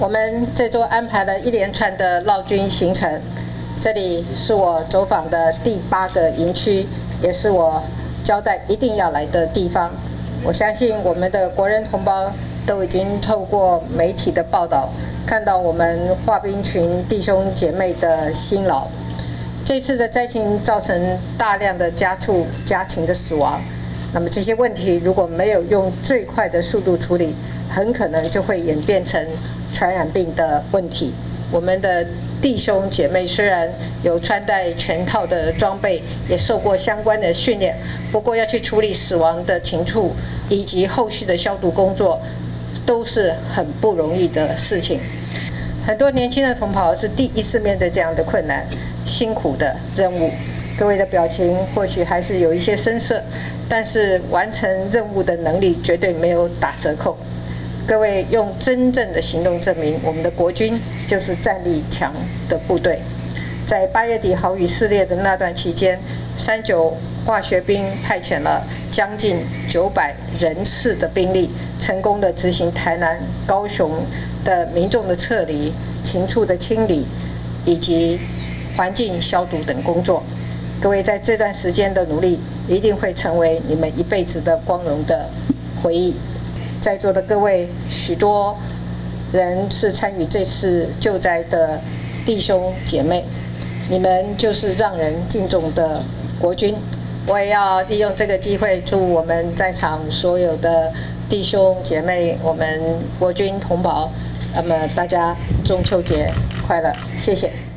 我们这周安排了一连串的绕军行程，这里是我走访的第八个营区，也是我交代一定要来的地方。我相信我们的国人同胞都已经透过媒体的报道，看到我们化兵群弟兄姐妹的辛劳。这次的灾情造成大量的家畜家禽的死亡，那么这些问题如果没有用最快的速度处理，很可能就会演变成传染病的问题。我们的弟兄姐妹虽然有穿戴全套的装备，也受过相关的训练，不过要去处理死亡的禽畜以及后续的消毒工作，都是很不容易的事情。很多年轻的同袍是第一次面对这样的困难、辛苦的任务。各位的表情或许还是有一些生涩，但是完成任务的能力绝对没有打折扣。各位用真正的行动证明，我们的国军就是战力强的部队。在八月底豪雨肆虐的那段期间，三九化学兵派遣了将近九百人次的兵力，成功的执行台南、高雄的民众的撤离、禽畜的清理以及环境消毒等工作。各位在这段时间的努力，一定会成为你们一辈子的光荣的回忆。在座的各位，许多人是参与这次救灾的弟兄姐妹，你们就是让人敬重的国军。我也要利用这个机会，祝我们在场所有的弟兄姐妹，我们国军同胞，那么大家中秋节快乐，谢谢。